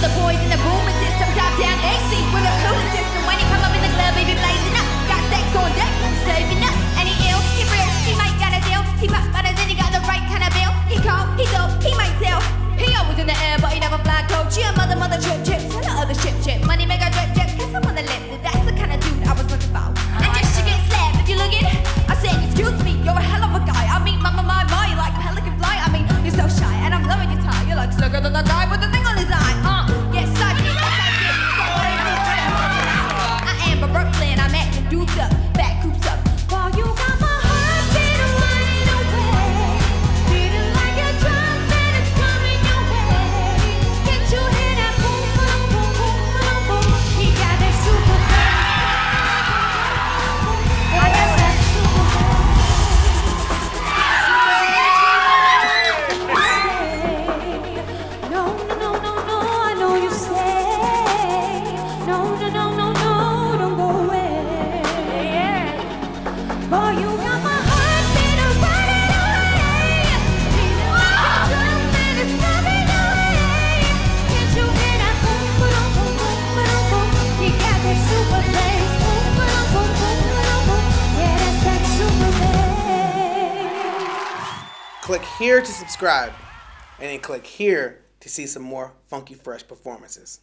the boys in the movement system, top down, AC with a cooling system. up. Click here to subscribe, and then click here to see some more funky fresh performances.